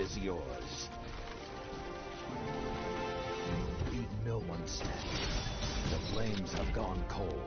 is yours. Leave no one standing. The flames have gone cold.